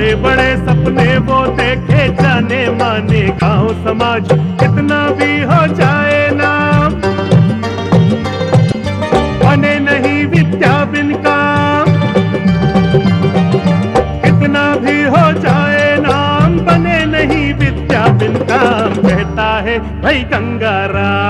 बड़े बड़े सपने वो देखे, जाने माने गाँव समाज। कितना भी हो जाए नाम, बने नहीं विद्या बिन काम। कितना भी हो जाए नाम, बने नहीं विद्या बिन काम। कहता है, भाई गंगाराम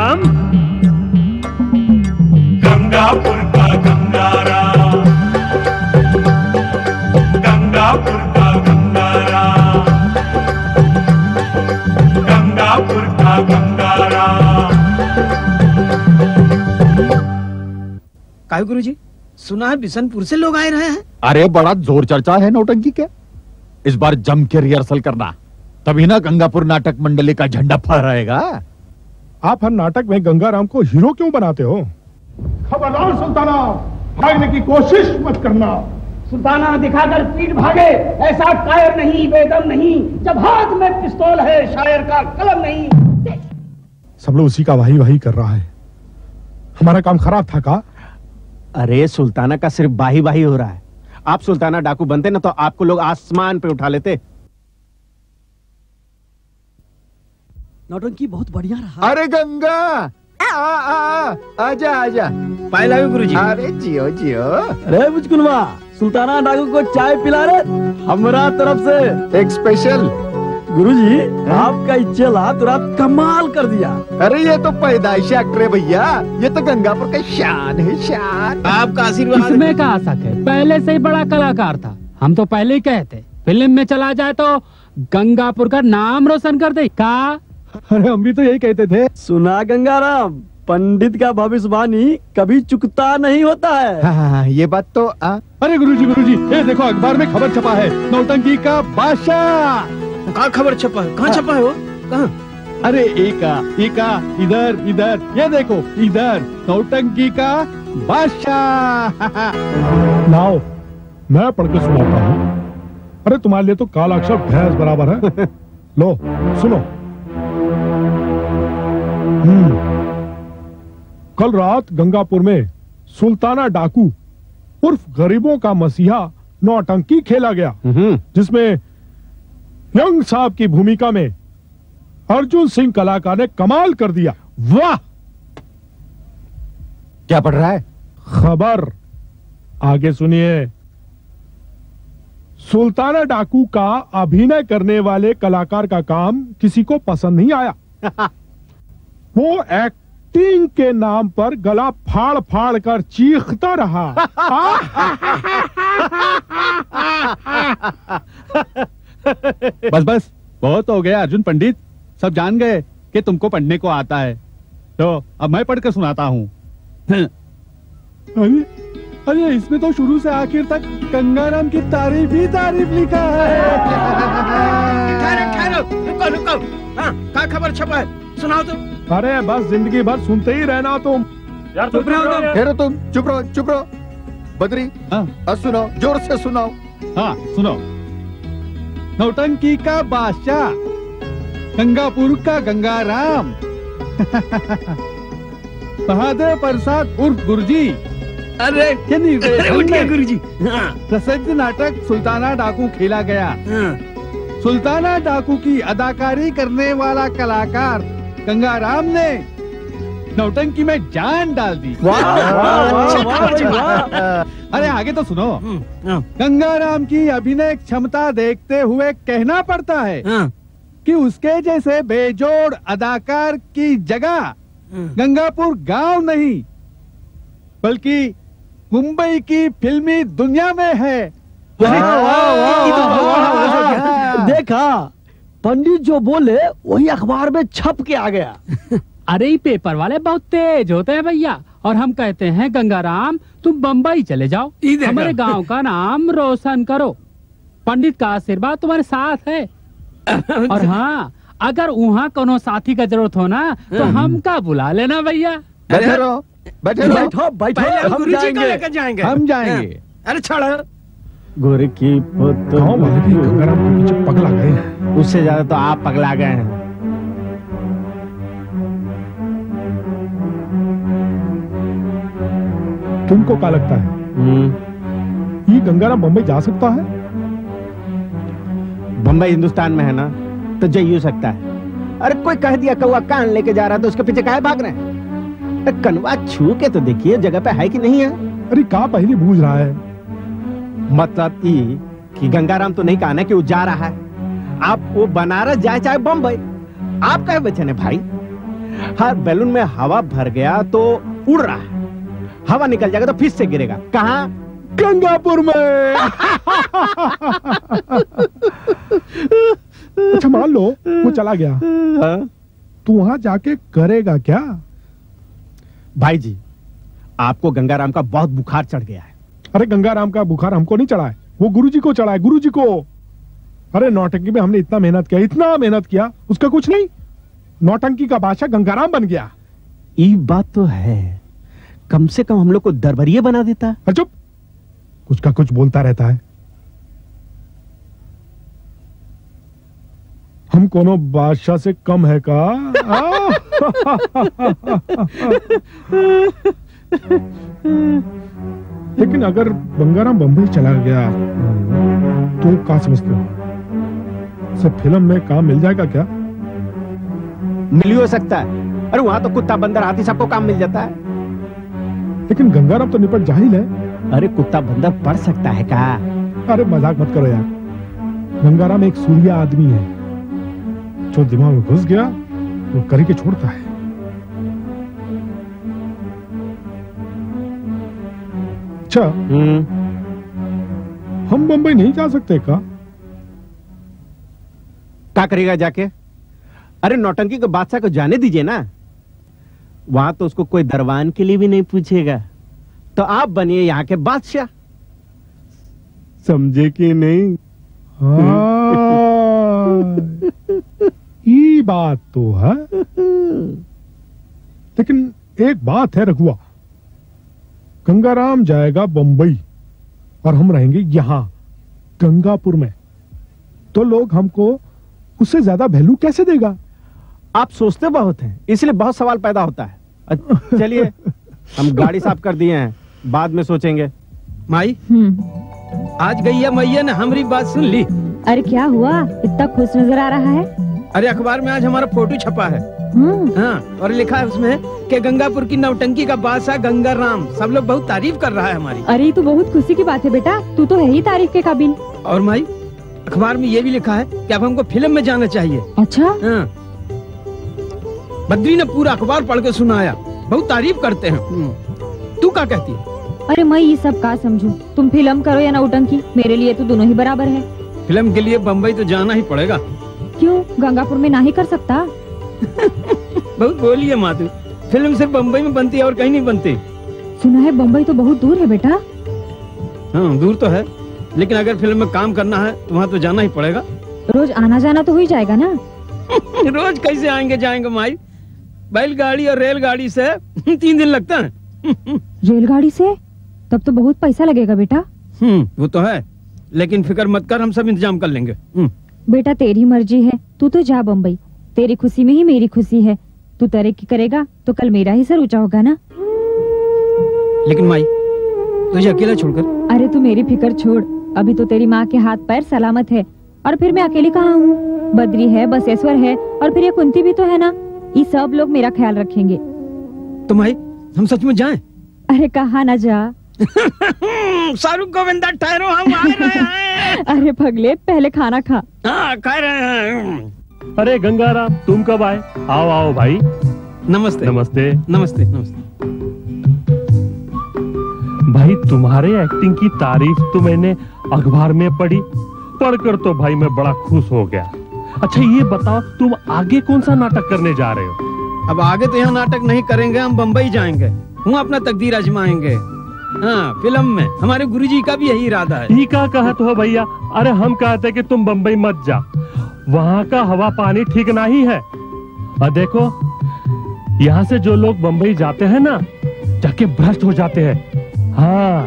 काय गुरुजी सुना है बिशनपुर से लोग आए रहे हैं? अरे बड़ा ज़ोर चर्चा है नौटंकी के। इस बार जम के रिहर्सल करना तभी ना गंगापुर नाटक मंडली का झंडा फहराएगा। आप हर नाटक में गंगाराम को हीरो क्यों बनाते हो? खबरदार सुल्ताना भागने की कोशिश मत करना। सुल्ताना दिखाकर पीठ भागे ऐसा कायर नहीं बेदम नहीं जब हाथ में पिस्तौल है शायर का कलम नहीं। सब लोग उसी का वाही वाही कर रहा है। हमारा काम खराब था का? अरे सुल्ताना का सिर्फ़ बाही बाही हो रहा है। आप सुल्ताना डाकू बनते ना तो आपको लोग आसमान पे उठा लेते। नौटंकी बहुत बढ़िया रहा। अरे गंगा! आ, आ, आ, आजा आजा पाए गुरुजी? अरे जियो जियो। अरे मुझकुलवा सुल्ताना डाकू को चाय पिला रे। हमरा तरफ़ से। एक स्पेशल गुरुजी आपका चेला तो रात कमाल कर दिया। अरे ये तो पैदाइशी एक्टर है भैया। ये तो गंगापुर का शान है शान। आपका आशीर्वाद इसमें का शक है? पहले से ही बड़ा कलाकार था। हम तो पहले ही कहते फ़िल्म में चला जाए तो गंगापुर का नाम रोशन कर दे। का? अरे हम भी तो यही कहते थे। सुना गंगाराम पंडित का भविष्यवाणी कभी चुकता नहीं होता है। हाँ, हाँ, हाँ, ये बात तो आ, अरे गुरुजी गुरुजी ये देखो अखबार में खबर छपा है। नौटंकी का बादशाह। कहाँ खबर छपा है? कहाँ छपा है वो? कहाँ? अरे एका एका इधर इधर ये देखो इधर नौटंकी का बादशाह। लाओ मैं पढ़ के सुनाता हूँ। अरे तुम्हारे लिए तो काला अक्षर भैंस बराबर है। लो सुनो। हम्म। कल रात गंगापुर में सुल्ताना डाकू उर्फ़ गरीबों का मसीहा नौटंकी खेला गया जिसमें यंग साहब की भूमिका में अर्जुन सिंह कलाकार ने कमाल कर दिया। वाह! क्या पढ़ रहा है? खबर। आगे सुनिए। सुल्ताना डाकू का अभिनय करने वाले कलाकार का काम किसी को पसंद नहीं आया। वो एक्टिंग के नाम पर गला फाड़ फाड़ कर चीखता रहा। बस बस। बहुत हो गया अर्जुन पंडित। सब जान गए कि तुमको पढ़ने को आता है। तो अब मैं पढ़कर सुनाता हूँ। अरे अरे इसमें तो शुरू से आखिर तक गंगाराम की तारीफ़ ही तारीफ़ लिखा है। रुको रुको। हाँ कहाँ खबर छपा है? सुनाओ तो अरे बस ज़िंदगी भर सुनते ही रहना तुम। यार चुप रहो तुम। ठहरो तुम चुप रहो चुप रहो। बद्री हाँ। अब सुनो ज़ोर से सुनाओ। हाँ सुनो नौटंकी का बादशाह गंगापुर का गंगाराम। बहादुर प्रसाद उर्फ़ गुरुजी। अरे में गुरुजी। हाँ। प्रसिद्ध नाटक सुल्ताना डाकू खेला गया। हाँ। सुल्ताना डाकू की अदाकारी करने वाला कलाकार गंगाराम ने नौटंकी में जान डाल दी। वाह वाह अरे आगे तो सुनो। हाँ। गंगाराम की अभिनय क्षमता देखते हुए कहना पड़ता है हाँ। कि उसके जैसे बेजोड़ अदाकार की जगह गंगापुर गाँव नहीं बल्कि मुंबई की फिल्मी दुनिया में है। देखा पंडित जो बोले वही अखबार में छप के आ गया। अरे पेपर वाले बहुत तेज होते हैं भैया। और हम कहते हैं गंगाराम तुम बम्बई चले जाओ। हमारे गाँव का नाम रोशन करो। पंडित का आशीर्वाद तुम्हारे साथ है। और हाँ अगर वहाँ कोनो साथी का ज़रूरत हो ना तो हमका बुला लेना भैया? बैठे रहो बैठे बैठो बैठो पहले हम जाएँगे। लेकर जाएँगे। हम जाएँगे। अरे छोड़। गुरु की गंगाराम पगला गए उससे ज़्यादा तो आप पगला गए हैं। तुमको क्या लगता है? ये गंगाराम बम्बई जा सकता है? बम्बई हिंदुस्तान में है ना? तो हो सकता है। अरे कोई कह दिया कौआ कान लेके जा रहा है तो उसके पीछे काहे भाग रहे हैं? अरे कनवा छू के तो देखिए जगह पे है कि नहीं है? अरे का पहले बूझ रहा है? मतलब ई कि गंगाराम तो नहीं कहा ना कि वो जा रहा है। आप वो बनारस जाए चाहे बम्बई। आप कहे बचे भाई हर बैलून में हवा भर गया तो उड़ रहा है। हवा निकल जाएगा तो फिर से गिरेगा। कहा? गंगापुर में। अच्छा मान लो वो चला गया। हाँ? तू वहाँ जाके करेगा क्या? भाई जी आपको गंगाराम का बहुत बुखार चढ़ गया है। अरे गंगाराम का बुखार हमको नहीं चढ़ा है। वो गुरुजी को चढ़ा है गुरुजी को। अरे नौटंकी में हमने इतना मेहनत किया इतना मेहनत किया उसका कुछ नहीं। नौटंकी का बादशाह गंगाराम बन गया। ये बात तो है। कम से कम हम लोग को दरबारिये बना देता अरे चुप। कुछ का कुछ बोलता रहता है। हम कोनो बादशाह से कम है का? लेकिन अगर बंगाराम बम्बई चला गया तो क्या समझते हो? सब फ़िल्म में काम मिल जाएगा क्या? मिल ही हो सकता है। अरे वहाँ तो कुत्ता बंदर हाथी सबको काम मिल जाता है। लेकिन गंगाराम तो निपट जाहिल है अरे कुत्ता बंदर पढ़ सकता है का? अरे मज़ाक मत करो यार। गंगाराम एक सूर्य आदमी है। जो दिमाग में घुस गया वो करके छोड़ता है। अच्छा हम बम्बई नहीं जा सकते का? क्या करेगा जाके? अरे नौटंकी को बादशाह को जाने दीजिए ना। वहाँ तो उसको कोई दरबान के लिए भी नहीं पूछेगा। तो आप बनिए यहाँ के बादशाह। समझे कि नहीं? हाँ, ये बात तो है। लेकिन एक बात है रघुआ। गंगाराम जाएगा बम्बई और हम रहेंगे यहाँ गंगापुर में। तो लोग हमको उससे ज़्यादा वैल्यू कैसे देगा? आप सोचते बहुत हैं इसलिए बहुत सवाल पैदा होता है। चलिए हम गाड़ी साफ़ कर दिए हैं बाद में सोचेंगे। माई हम्म। आज गैया मैया ने हमारी बात सुन ली। अरे क्या हुआ? इतना खुश नज़र आ रहा है? अरे अखबार में आज हमारा फ़ोटो छपा है। हम्म। हाँ और लिखा है उसमें कि गंगापुर की नवटंकी का बादशाह गंगा राम सब लोग बहुत तारीफ़ कर रहा है हमारी। अरे ये तो बहुत खुशी की बात है बेटा। तू तो है ही तारीफ़ के काबिल। और माई अखबार में ये भी लिखा है कि अब हमको फ़िल्म में जाना चाहिए। अच्छा? हाँ। बद्री ने पूरा अखबार पढ़ के सुनाया। बहुत तारीफ़ करते हैं। तू क्या कहती है? अरे मैं ये सब का समझू? तुम फ़िल्म करो या नौटंकी? मेरे लिए तो दोनों ही बराबर है। फ़िल्म के लिए बम्बई तो जाना ही पड़ेगा। क्यों? गंगापुर में ना ही कर सकता? बहुत बोली है माधु। फ़िल्म सिर्फ़ बम्बई में बनती है और कहीं नहीं बनती। सुना है बम्बई तो बहुत दूर है बेटा। हाँ दूर तो है। लेकिन अगर फ़िल्म में काम करना है तो वहाँ तो जाना ही पड़ेगा। रोज आना जाना तो हो ही जाएगा ना? रोज कैसे आएँगे जाएँगे माई? बैलगाड़ी और रेलगाड़ी से तीन दिन लगता है। रेलगाड़ी से? तब तो बहुत पैसा लगेगा बेटा। हम्म वो तो है। लेकिन फ़िक्र मत कर हम सब इंतज़ाम कर लेंगे। हम्म, बेटा तेरी मर्ज़ी है। तू तो जा बम्बई तेरी खुशी में ही मेरी खुशी है। तू तरक्की करेगा तो कल मेरा ही सर ऊँचा होगा ना? लेकिन माई तुझे अकेला छोड़कर? अरे तू मेरी फ़िक्र छोड़। अभी तो तेरी माँ के हाथ पैर सलामत है। और फिर मैं अकेली कहाँ हूँ? बद्री है बसेश्वर है और फिर ये कुंती भी तो है ना? ये सब लोग मेरा ख्याल रखेंगे। तो माई हम सच में जाएँ? अरे कहा ना जा। शाहरुख गोविंदा ठहरो हम आ रहे हैं। अरे पगले पहले खाना खा। हाँ कह रहे हैं अरे गंगाराम तुम कब आए? आओ आओ भाई। नमस्ते। नमस्ते। नमस्ते नमस्ते। भाई तुम्हारे एक्टिंग की तारीफ़ तो मैंने अखबार में पढ़ी पढ़कर तो भाई मैं बड़ा खुश हो गया। अच्छा ये बताओ तुम आगे कौन सा नाटक करने जा रहे हो? अब आगे तो यहाँ नाटक नहीं करेंगे हम बम्बई जाएँगे। वहाँ अपना तकदीर आजमाएँगे। हाँ फ़िल्म में। हमारे गुरुजी का भी यही इरादा है। ये क्या कहत हो भैया? अरे हम कहते कि तुम बम्बई मत जा। वहाँ का हवा पानी ठीक नहीं है। और देखो यहाँ से जो लोग बम्बई जाते हैं ना जाके भ्रष्ट हो जाते हैं। हाँ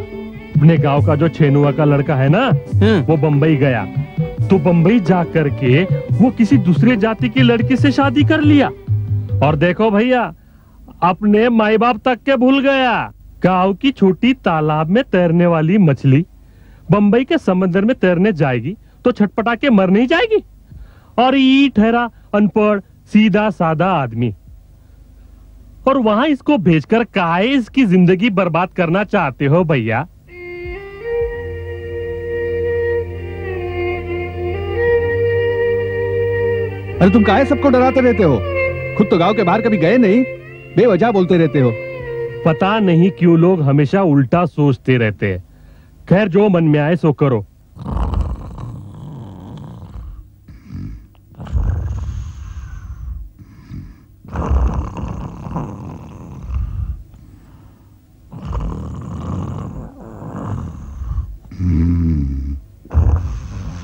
अपने गाँव का जो छेनुआ का लड़का है ना हाँ, वो बम्बई गया। तो बंबई जा करके वो किसी दूसरे जाति की लड़की से शादी कर लिया। और देखो भैया, अपने माई बाप तक के भूल गया। गाँव की छोटी तालाब में तैरने वाली मछली बम्बई के समंदर में तैरने जाएगी तो छटपटा के मर नहीं जाएगी? और ये ठहरा अनपढ़, सीधा साधा आदमी। और वहाँ इसको भेजकर काहे इसकी ज़िंदगी बर्बाद करना चाहते हो भैया? अरे तुम काहे सबको डराते रहते हो? खुद तो गाँव के बाहर कभी गए नहीं। बेवजह बोलते रहते हो। पता नहीं क्यों लोग हमेशा उल्टा सोचते रहते हैं। खैर जो मन में आए सो करो।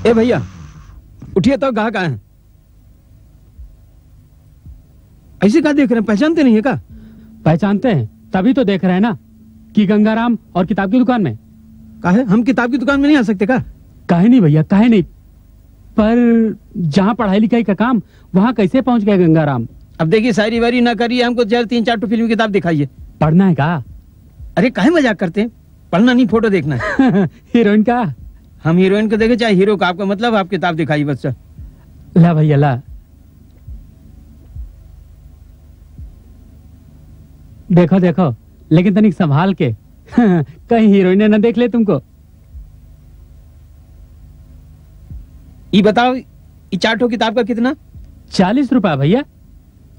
ए भैया उठिए तो कहा कहा है? ऐसे कहा देख रहे हैं? पहचानते नहीं है का पहचानते हैं। तभी तो देख रहे हैं ना कि गंगाराम और किताब की दुकान में। काहे हम किताब की दुकान में नहीं आ सकते का काहे नहीं भैया काहे नहीं। पर जहाँ पढ़ाई लिखाई का काम वहाँ कैसे पहुँच गए गंगाराम? अब देखिए शायरी वारी ना करिए हमको जरा तीन चार फ़िल्म की किताब दिखाइए। पढ़ना है का? अरे काहे मज़ाक करते हैं? पढ़ना नहीं फ़ोटो देखना है। हीरोइन का? हम हीरोइन को देखे चाहे हीरो का आपका मतलब आप किताब दिखाइए बस चल। ला भैया ला। देखो देखो लेकिन तनिक संभाल के। कहीं हीरोइन ना देख ले तुमको। ये बताओ ये चार किताब का कितना? चालीस रुपया भैया।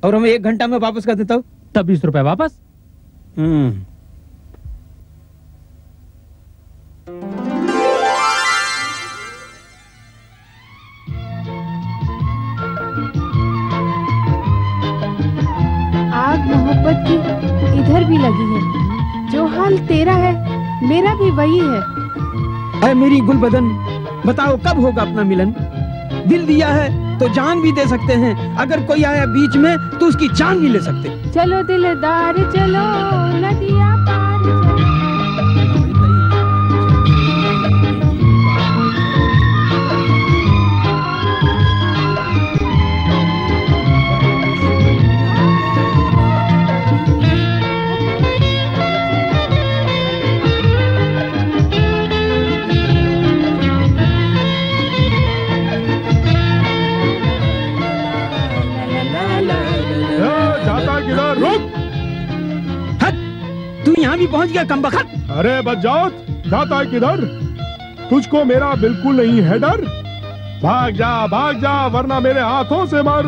और हम एक घंटा में वापस कर देता हूँ। तब बीस रुपया वापस। हम्म। मोहब्बत की इधर भी लगी है। जो हाल तेरा है मेरा भी वही है। अरे मेरी गुलबदन बताओ कब होगा अपना मिलन? दिल दिया है तो जान भी दे सकते हैं। अगर कोई आया बीच में तो उसकी जान भी ले सकते। चलो दिलदार चलो नदिया पार। गया कम बखत अरे बजाओत जाता है किधर? तुझको मेरा बिल्कुल नहीं है डर। भाग जा भाग जा वरना मेरे हाथों से मर।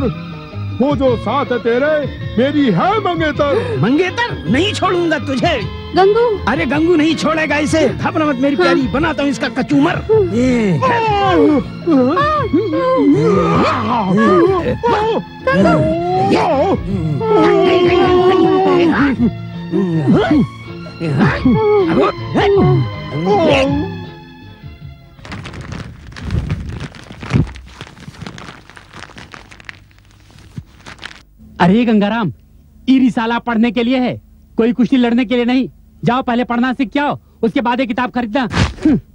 वो जो साथ है तेरे मेरी है मंगेतर। मंगेतर? नहीं छोड़ूँगा तुझे। गंगू। अरे गंगू नहीं छोड़ेगा इसे। घबरा मत मेरी प्यारी बनाता हूँ इसका कचूमर। ये। अरे गंगाराम ई रिसाला पढ़ने के लिए है। कोई कुश्ती लड़ने के लिए नहीं। जाओ पहले पढ़ना सीख के आओ। उसके बाद ये किताब खरीदना।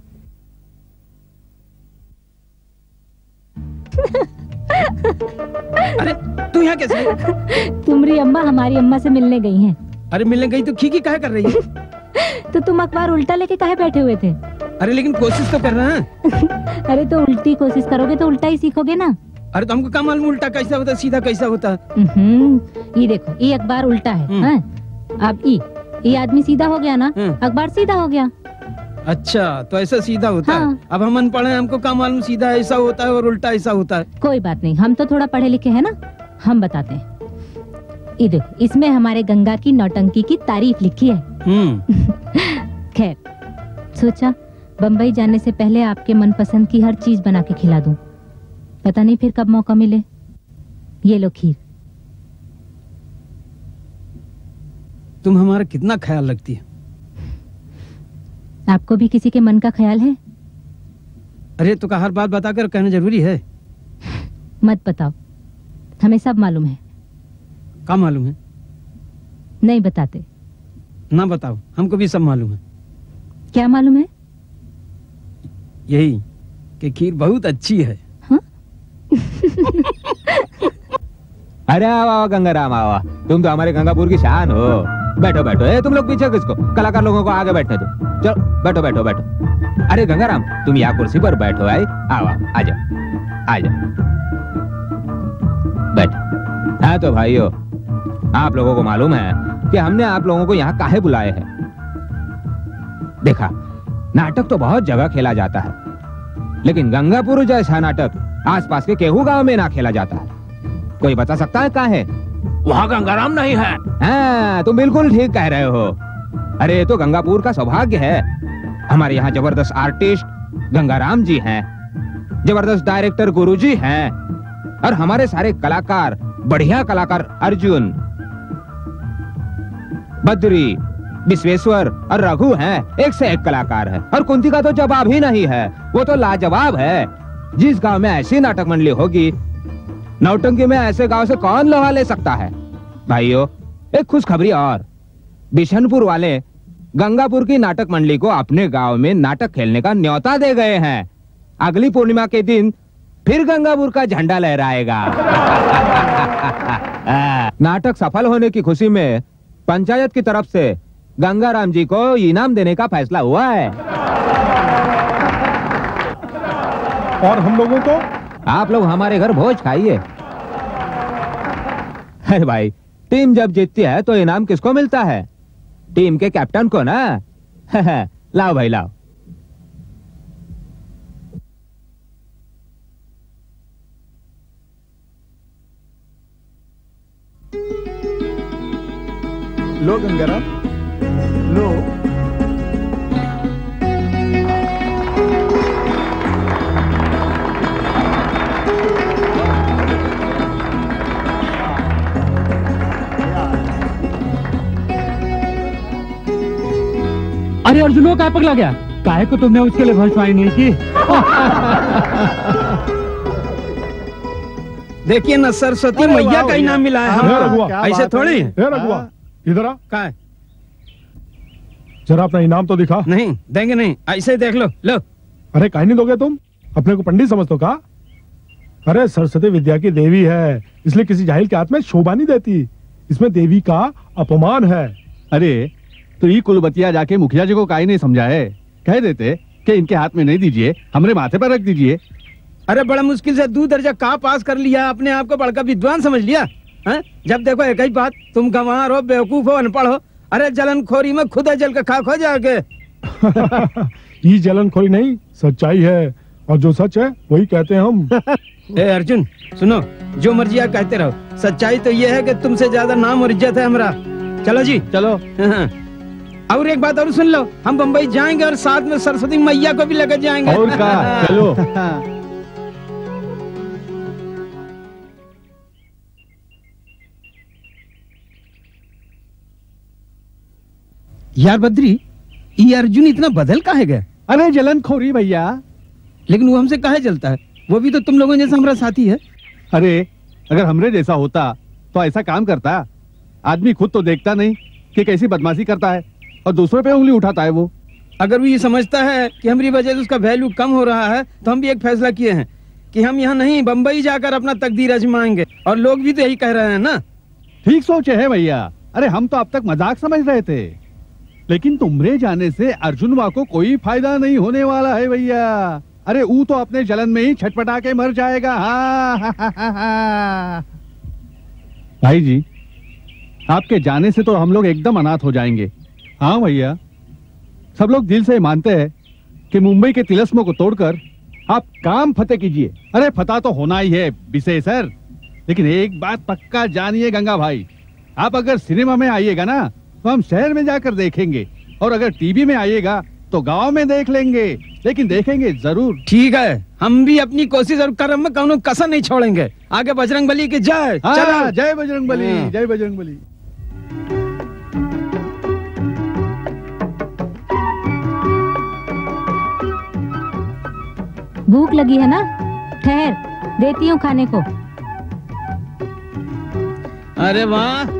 अरे तू यहाँ कैसे? तुम्हारी अम्मा हमारी अम्मा से मिलने गई हैं। अरे मिलने गई तो खीखी काहे कर रही है तो तुम अखबार उल्टा लेके काहे बैठे हुए थे अरे लेकिन कोशिश तो कर रहे हैं अरे तो उल्टी कोशिश करोगे तो उल्टा ही सीखोगे ना अरे तो हमको क्या मालूम उल्टा कैसा होता सीधा कैसा होता है हम्म, ये देखो ये अखबार उल्टा है हम्म। हाँ? अब ई ये आदमी सीधा हो गया ना हम्म। अखबार सीधा हो गया अच्छा तो ऐसा सीधा होता हाँ। है हाँ। अब हम अनपढ़ हैं हमको क्या मालूम सीधा ऐसा होता है और उल्टा ऐसा होता है कोई बात नहीं हम तो थोड़ा पढ़े लिखे हैं ना हम बताते हैं ये देखो इसमें हमारे गंगा की नौटंकी की तारीफ़ लिखी है। हम्म। खैर सोचा बम्बई जाने से पहले आपके मनपसंद की हर चीज़ बना के खिला दूँ। पता नहीं फिर कब मौका मिले। ये लो खीर। तुम हमारा कितना ख्याल रखती है। आपको भी किसी के मन का ख्याल है? अरे तो का हर बात बताकर कहना ज़रूरी है। मत बताओ। हमें सब मालूम है। क्या मालूम है? नहीं बताते। ना बताओ हमको भी सब मालूम है। क्या मालूम है? यही कि खीर बहुत अच्छी है। अरे आओ आओ गंगाराम आओ। तुम तो हमारे गंगापुर की शान हो। बैठो बैठो। ए तुम लोग पीछे किसको? कलाकार लोगों को आगे बैठने दो। चलो बैठो बैठो बैठो। अरे गंगाराम तुम यहाँ कुर्सी पर बैठो आए आवा आ जाओ आ जाओ। बैठ। हाँ तो भाइयों आप लोगों को मालूम है कि हमने आप लोगों को यहाँ काहे बुलाए हैं? देखा नाटक तो बहुत जगह खेला जाता है लेकिन गंगापुर जैसा नाटक आसपास के केहू गाँव में ना खेला जाता है। कोई बता सकता है कहाँ? है वहाँ गंगाराम नहीं है। हाँ तुम बिल्कुल ठीक कह रहे हो। अरे ये तो गंगापुर का सौभाग्य है। हमारे यहाँ ज़बरदस्त आर्टिस्ट गंगाराम जी हैं ज़बरदस्त डायरेक्टर गुरुजी हैं और हमारे सारे कलाकार बढ़िया कलाकार अर्जुन बद्री, विश्वेश्वर और रघु हैं, एक से एक कलाकार है। और कुंती का तो जवाब ही नहीं है, वो तो लाजवाब है। जिस गाँव में ऐसी नाटक मंडली होगी, नौटंकी में ऐसे गाँव से कौन लोहा ले सकता है? भाइयों, एक खुशखबरी और। बिशनपुर वाले गंगापुर की नाटक मंडली को अपने गाँव में नाटक खेलने का न्योता दे गए हैं। अगली पूर्णिमा के दिन फिर गंगापुर का झंडा लहराएगा। नाटक सफल होने की खुशी में पंचायत की तरफ़ से गंगाराम जी को इनाम देने का फैसला हुआ है। और हम लोगों को? आप लोग हमारे घर भोज खाइए। अरे भाई टीम जब जीतती है तो इनाम किसको मिलता है? टीम के कैप्टन को ना? लाओ भाई लाओ। लो गंगाराम लो। अरे अर्जुन वो काय पगला गया? काहे को तुमने उसके लिए भविष्यवाणी नहीं की? देखिए न सरस्वती मैया का। इनाम मिला है। हमको। ऐसे थोड़ी? रघुआ। इधर आ। का है? जरा अपना इनाम तो दिखा। नहीं देंगे नहीं। ऐसे देख लो। लो। अरे काहे नहीं दोगे तुम? अपने को पंडित समझते हो का अरे सरस्वती विद्या की देवी है। इसलिए किसी जाहिल के हाथ में शोभा नहीं देती। इसमें देवी का अपमान है। अरे तो ये कुलबतिया जाके मुखिया जी को काहे नहीं समझाए? कह देते कि इनके हाथ में नहीं दीजिए हमारे माथे पर रख दीजिए। अरे बड़ा मुश्किल से दो दर्जा का पास कर लिया। अपने आप को बड़का विद्वान समझ लिया। हैं? जब देखो एक ही बात तुम गंवार हो बेवकूफ़ हो अनपढ़ हो अरे जलन खोरी में खुद जल के खाक हो जाओगे ये जलन खोई नहीं सच्चाई है और जो सच है वही कहते हैं हम। ए अर्जुन सुनो जो मर्ज़ी आप कहते रहो। सच्चाई तो ये है कि तुमसे ज़्यादा नाम और इज़्ज़त है हमारा। चलो जी। चलो। और एक बात और सुन लो हम बम्बई जाएँगे और साथ में सरस्वती मैया को भी लेकर जाएँगे। और का? चलो। यार बद्री ये अर्जुन इतना बदल काहे गया अरे जलन खोरी भैया। लेकिन वो हमसे काहे जलता है? वो भी तो तुम लोगों जैसा हमारा साथी है। अरे अगर हमरे जैसा होता तो ऐसा काम करता। आदमी खुद तो देखता नहीं कि कैसी बदमाशी करता है और दूसरों पे उंगली उठाता है वो। अगर वो ये समझता है कि हमारी वजह से उसका वैल्यू कम हो रहा है तो हम भी एक फैसला किए हैं कि हम यहाँ नहीं बम्बई जाकर अपना तकदीर आजमाएँगे। और लोग भी तो यही कह रहे हैं ना? ठीक सोचे है भैया। अरे हम तो अब तक मज़ाक समझ रहे थे। लेकिन तुमरे जाने से अर्जुनवा को कोई फ़ायदा नहीं होने वाला है भैया। अरे, ऊ तो अपने जलन में ही छटपटा के मर जाएगा। हाँ भाई जी, आपके जाने से तो हम लोग एकदम अनाथ हो जाएँगे। हाँ भैया, सब लोग दिल से मानते हैं कि मुंबई के तिलस्मों को तोड़कर आप काम फतेह कीजिए। अरे, फतेह तो होना ही है विषय सर लेकिन एक बात पक्का जानिए गंगा भाई, आप अगर सिनेमा में आइएगा ना तो हम शहर में जाकर देखेंगे। और अगर टीवी में आइएगा तो गाँव में देख लेंगे। लेकिन देखेंगे ज़रूर। ठीक है हम भी अपनी कोशिश और कर्म में कौनो कसर नहीं छोड़ेंगे। आगे बजरंग बली की जय। हाँ, जय बजरंग बली हाँ। जय बजरंग बली। भूख लगी है ना? ठहर देती हूँ खाने को। अरे वाह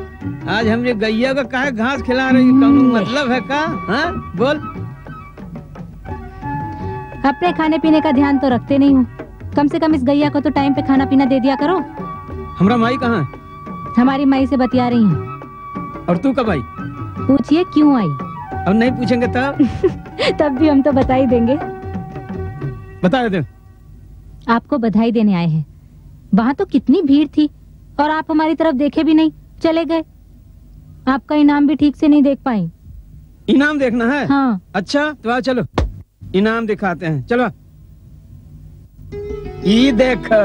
आज हमने गैया का काहे घास खिला रही कौनो मतलब है का? हाँ? बोल। अपने खाने पीने का ध्यान तो रखते नहीं हूँ। कम से कम इस गैया को तो टाइम पे खाना पीना दे दिया करो। हमरा माई कहाँ? हमारी माई से बतिया रही है। और तू कब आई? पूछिए क्यों आई? अब नहीं पूछेंगे तब तब भी हम तो बता ही देंगे। बता दे। आपको बधाई देने आए हैं। वहाँ तो कितनी भीड़ थी और आप हमारी तरफ़ देखे भी नहीं चले गए। आपका इनाम भी ठीक से नहीं देख पाई। इनाम देखना है? हाँ। अच्छा तो आओ चलो। इनाम दिखाते हैं। चलो। ये देखो।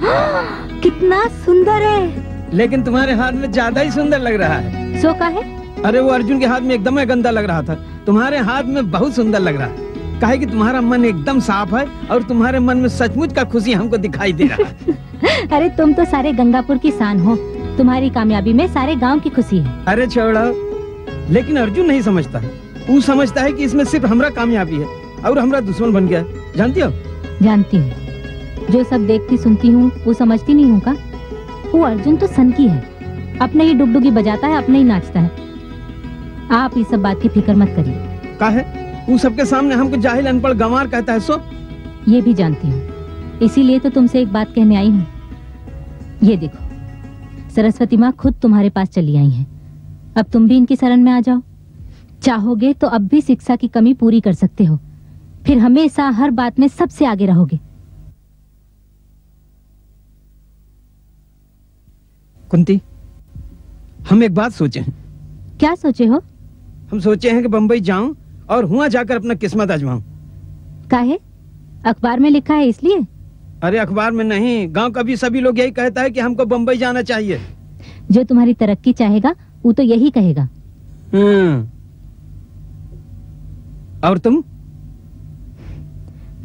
कितना सुंदर है। लेकिन तुम्हारे हाथ में ज़्यादा ही सुंदर लग रहा है। सो का है? अरे वो अर्जुन के हाथ में एकदम ही गंदा लग रहा था। तुम्हारे हाथ में बहुत सुंदर लग रहा है। काहे कि तुम्हारा मन एकदम साफ़ है और तुम्हारे मन में सचमुच का खुशी हमको दिखाई दे रहा है। अरे तुम तो सारे गंगापुर की शान हो। तुम्हारी कामयाबी में सारे गाँव की खुशी है। अरे छोड़ो लेकिन अर्जुन नहीं समझता। है वो समझता है कि इसमें सिर्फ़ हमरा कामयाबी है और हमरा दुश्मन बन गया। जानती हो? जानती हूँ। जो सब देखती सुनती हूँ वो समझती नहीं हूँ का? वो अर्जुन तो सन की है। अपने ही डुगडुगी बजाता है अपने ही नाचता है। आप इस सब बात की फ़िक्र मत करिए। का है? वो सबके सामने हमको जाहिल अनपढ़ गंवार कहता है सो? ये भी जानती हूँ। इसीलिए तो तुमसे एक बात कहने आई हूँ। ये देखो सरस्वती माँ खुद तुम्हारे पास चली आई हैं। अब तुम भी इनकी शरण में आ जाओ। चाहोगे तो अब भी शिक्षा की कमी पूरी कर सकते हो। फिर हमेशा हर बात में सबसे आगे रहोगे। कुंती हम एक बात सोचे हैं। क्या सोचे हो? हम सोचे हैं कि बम्बई जाऊँ और हुआ जाकर अपना किस्मत आजमाऊं। काहे? अखबार में लिखा है इसलिए? अरे अखबार में नहीं गाँव का भी सभी लोग यही कहता है कि हमको बम्बई जाना चाहिए। जो तुम्हारी तरक्की चाहेगा वो तो यही कहेगा। हम्म। और तुम?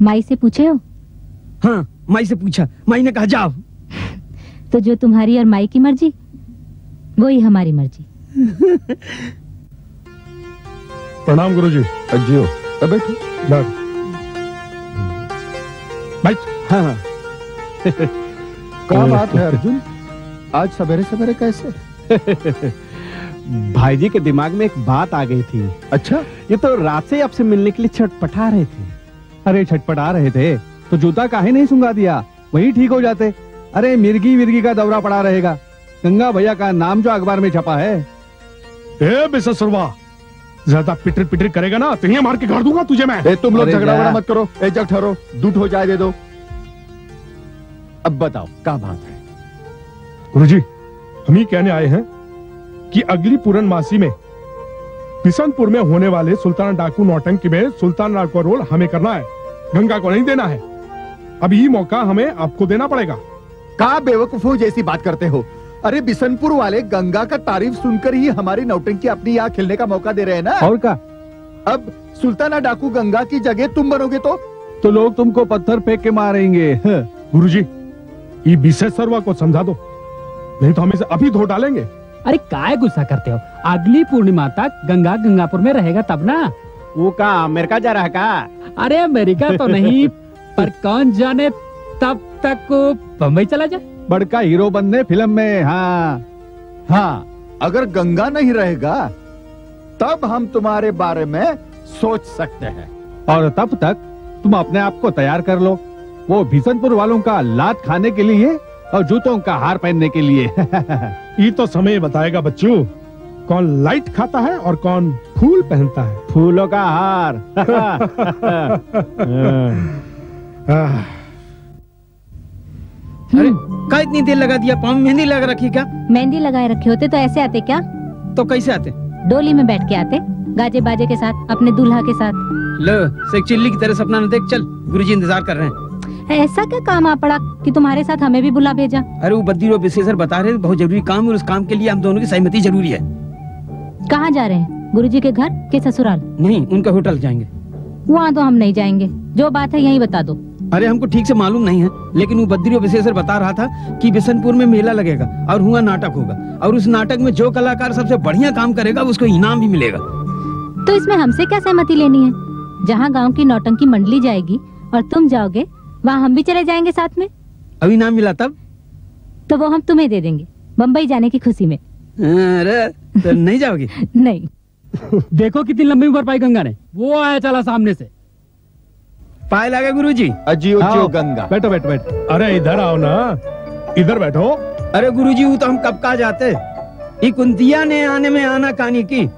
माई से पूछे हो? हाँ माई से पूछा। माई ने कहा जाओ। तो जो तुम्हारी और माई की मर्ज़ी वही हमारी मर्ज़ी। प्रणाम गुरुजी। अज्जियो। अब बैठो। बैठ। बैठ। हाँ। हाँ क्या बात है अर्जुन? आज सवेरे सवेरे कैसे? भाई जी के दिमाग में एक बात आ गई थी। अच्छा? ये तो रात से आपसे मिलने के लिए छटपटा रहे थे। अरे छटपटा रहे थे? तो जूता काहे नहीं सुंगा दिया? वही ठीक हो जाते। अरे मिर्गी विर्गी का दौरा पड़ा रहेगा। गंगा भैया का नाम जो अखबार में छपा है। ए बेससुरवा ज़्यादा पिटर पिटर करेगा ना तो ही मार के घर दूँगा तुझे मैं। ए तुम लोग झगड़ा मत करो। ए जग ठहरो। दूध हो जाए दे दो। अब बताओ क्या बात है? गुरुजी हम ही कहने आए हैं कि अगली पूरन मासी में बिशनपुर में होने वाले सुल्तान डाकू नौटंकी में सुल्तान राव का रोल हमें करना है। गंगा को नहीं देना है। अब ये मौका हमें आपको देना पड़ेगा। का बेवकूफों जैसी बात करते हो? अरे बिशनपुर वाले गंगा का तारीफ़ सुनकर ही हमारी नौटंकी अपनी यहाँ खेलने का मौका दे रहे हैं ना? और का अब सुल्ताना डाकू गंगा की जगह तुम बनोगे तो? तो लोग तुमको पत्थर फेंक के मारेंगे। गुरुजी ये विशेषरवा को समझा दो। नहीं तो हम इसे अभी धो डालेंगे। अरे काय गुस्सा करते हो? अगली पूर्णिमा तक गंगा गंगापुर में रहेगा तब ना? वो का अमेरिका जा रहा का? अरे अमेरिका तो नहीं पर कौन जाने तब तक वो बम्बई चला जाए? बड़का हीरो बनने फ़िल्म में हाँ। हाँ अगर गंगा नहीं रहेगा तब हम तुम्हारे बारे में सोच सकते हैं। और तब तक तुम अपने आप को तैयार कर लो। वो भीषणपुर वालों का लात खाने के लिए और जूतों का हार पहनने के लिए। ये तो समय बताएगा बच्चों कौन लाइट खाता है और कौन फूल पहनता है। फूलों का हार। अरे का इतनी देर लगा दिया पाँव मेहंदी लगा रखी क्या? मेहंदी लगाए रखे होते तो ऐसे आते क्या? तो कैसे आते? डोली में बैठ के आते गाजे बाजे के साथ अपने दूल्हा के साथ। लो से चिल्ली की तरह सपना न देख चल गुरुजी इंतज़ार कर रहे हैं। ऐसा क्या काम आ पड़ा कि तुम्हारे साथ हमें भी बुला भेजा? अरे वो बद्दी और विशेषर बता रहे बहुत ज़रूरी काम है और उस काम के लिए हम दोनों की सहमति ज़रूरी है। कहाँ जा रहे हैं? गुरुजी के घर के ससुराल? नहीं उनका होटल जाएँगे। वहाँ तो हम नहीं जाएँगे। जो बात है यही बता दो। अरे हमको ठीक से मालूम नहीं है लेकिन वो बद्री विशेषर बता रहा था कि बिशनपुर में मेला लगेगा और हुआ नाटक होगा और उस नाटक में जो कलाकार सबसे बढ़िया काम करेगा उसको इनाम भी मिलेगा। तो इसमें हमसे क्या सहमति लेनी है? जहाँ गाँव की नौटंकी मंडली जाएगी और तुम जाओगे वहाँ हम भी चले जाएँगे साथ में। अभी इनाम मिला तब? तो वो हम तुम्हें दे देंगे बम्बई जाने की खुशी में। अरे तो नहीं जाओगी? नहीं। देखो कितनी लंबी उम्र पाई गंगा ने। वो आया चला सामने से। पाए लगा गुरु जी अजियो जियो आओ, गंगा। बैठो बैठो बैठो। अरे इधर आओ ना। इधर बैठो। अरे गुरुजी वो तो हम कब का जाते? ये कुंतिया ने आने में आना कहानी की।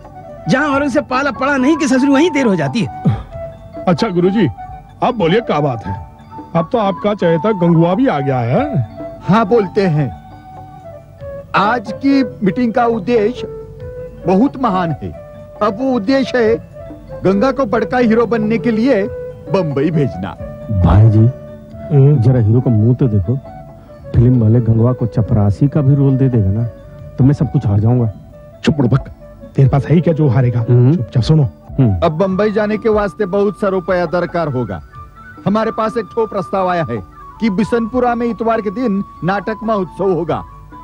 जहाँ औरंग से पाला पड़ा नहीं कि ससुर वहीं देर हो जाती है। अच्छा गुरुजी अब बोलिए क्या बात है। अब तो आपका चहेता गंगुआ भी आ गया है। हाँ बोलते हैं। आज की मीटिंग का उद्देश्य बहुत महान है। अब वो उद्देश्य है गंगा को बड़का हीरो बनने के लिए बम्बई भेजना। भाई जी जरा हीरो का मुँह तो देखो। फ़िल्म वाले गंगवा को चपरासी का भी रोल दे देगा ना तो मैं सब कुछ हार जाऊँगा। चुप बुड़बक तेरे पास है ही क्या जो हारेगा? चुपचाप सुनो। अब बम्बई जाने के वास्ते बहुत सा रुपया दरकार होगा। हमारे पास एक ठो प्रस्ताव आया है कि बिशनपुरा में इतवार के दिन नाटक महोत्सव होगा।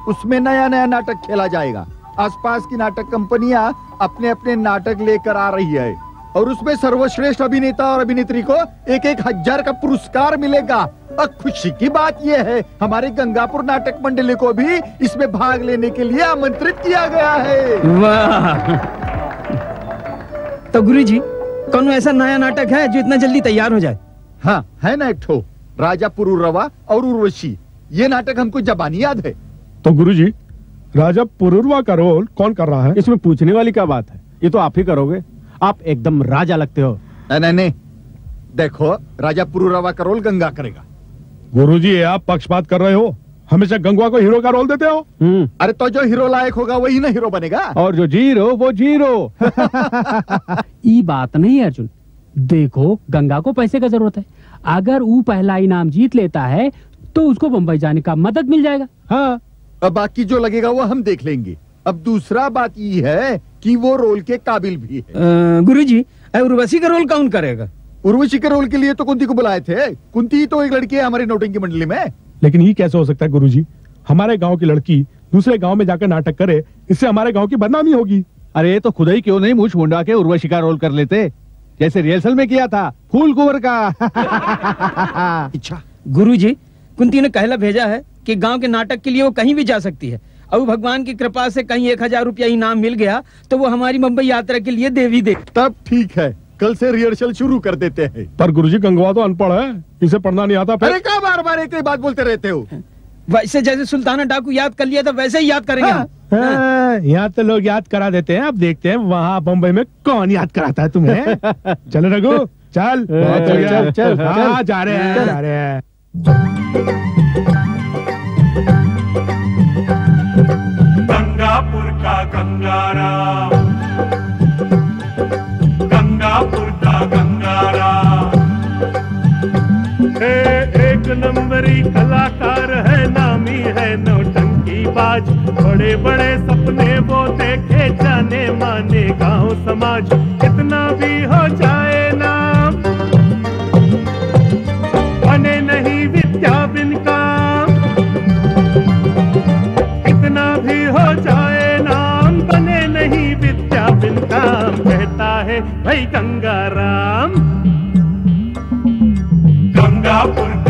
उसमें नया नया नाटक खेला जाएगा। आसपास की नाटक कंपनियाँ अपने अपने नाटक लेकर आ रही है और उसमें सर्वश्रेष्ठ अभिनेता और अभिनेत्री को एक एक हज़ार का पुरस्कार मिलेगा। और खुशी की बात यह है, हमारे गंगापुर नाटक मंडली को भी इसमें भाग लेने के लिए आमंत्रित किया गया है। वाह। तो गुरु जी कौन ऐसा नया नाटक है जो इतना जल्दी तैयार हो जाए? हाँ है ना एक ठो राजा पुरुरवा और उर्वशी। ये नाटक हमको जबानी याद है। तो गुरुजी राजा पुरुरवा का रोल कौन कर रहा है? इसमें पूछने वाली क्या बात है? ये तो आप ही करोगे। आप एकदम राजा लगते हो। नहीं नहीं देखो राजा पुरुरवा का रोल गंगा करेगा। गुरुजी ये आप पक्षपात कर रहे हो। हमेशा गंगवा को हीरो का रोल देते हो। अरे तो जो हीरो लायक होगा वही ना हीरो बनेगा। और जो ज़ीरो वो ज़ीरो। ई बात नहीं है अर्जुन। देखो गंगा को पैसे का ज़रूरत है। अगर वो पहला इनाम जीत लेता है तो उसको बम्बई जाने का मदद मिल जाएगा। हाँ अब बाकी जो लगेगा वो हम देख लेंगे। अब दूसरा बात ये है कि वो रोल के काबिल भी है। गुरु जी उर्वशी का रोल कौन करेगा? उर्वशी के रोल के लिए तो कुंती को बुलाए थे। कुंती तो एक लड़की है हमारी नोटिंग की मंडली में। लेकिन ये कैसे हो सकता है गुरुजी? हमारे गाँव की लड़की दूसरे गाँव में जाकर नाटक करे इससे हमारे गाँव की बदनामी होगी। अरे तो खुद ही क्यों नहीं मुझ मुंडा के उर्वशी का रोल कर लेते? जैसे रिहर्सल में किया था फूल कुंवर का। अच्छा गुरु जी कुंती ने कहला भेजा है कि गाँव के नाटक के लिए वो कहीं भी जा सकती है। अब भगवान की कृपा से कहीं एक हज़ार रुपया इनाम मिल गया तो वो हमारी मुंबई यात्रा के लिए देवी दे। तब ठीक है कल से रिहर्सल शुरू कर देते हैं। पर गुरुजी गंगवा तो अनपढ़ है इसे पढ़ना नहीं आता अरे क्या बार बार एक ही बात बोलते रहते हो? वैसे जैसे सुल्ताना डाकू याद कर लिया था वैसे ही याद करेंगे हम। हाँ, यहाँ तो लोग याद करा देते हैं अब देखते हैं वहाँ बम्बई में कौन याद कराता है तुम्हें? चलो रघु चल। चल, चल, हाँ, चल। जा रहे हैं जा रहे हैं। गंगापुर का गंगाराम गंगापुर का गंगाराम एक नंबरी कलाकार है नामी है नौटंकी बाज। बड़े बड़े सपने वो देखे जाने माने गाँव समाज। कितना भी हो जाए नाम, बने नहीं विद्या बिन काम। कितना भी हो जाए नाम, बने नहीं विद्या बिन काम। कहता है, भाई गंगाराम गंगापुर